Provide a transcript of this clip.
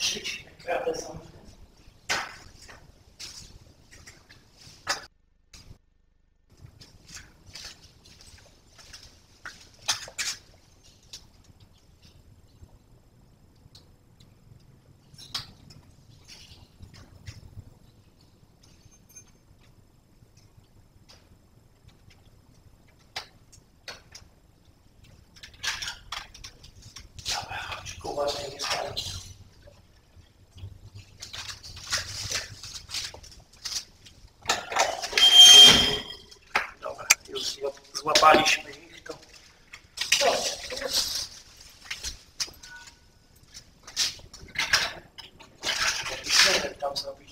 Oxi, presta atenção. Desculpa, złapaliśmy ich, to... Jakiś szereg tam zrobić.